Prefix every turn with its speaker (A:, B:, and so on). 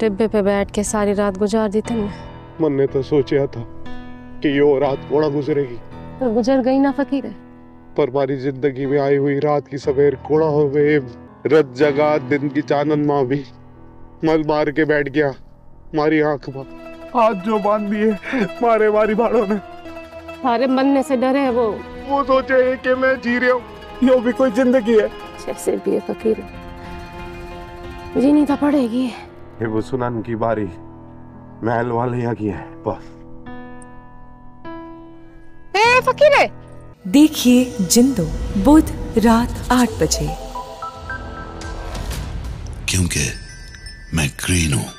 A: टिब्बे पे बैठ के सारी रात गुजार दी तुमने
B: मन ने तो सोचा था कि यो रात कोड़ा गुजरेगी।
A: तो गुजर गई ना फकीर।
B: पर हमारी ज़िंदगी में आई हुई रात की सवेर कोड़ा हो गए रत जगा दिन की चानन माँ भी। मल मार के बैठ गया मारी आँख में। हाथ जो बाँध दिए मारे मारी भाड़ों ने।
A: सारे मरने से डरे है वो।
B: वो सोचे है कि मैं जी रहा हूँ। यो भी कोई ज़िंदगी है।
A: जैसे भी है फकीर। जीनी तो पड़ेगी।
B: ये वो सुनन की बारी। महल वाले यहाँ की है बस।
A: ए फकीर
C: देखिए जिंदो बुध रात आठ बजे।
D: क्योंकि मैं ग्रीन हूँ।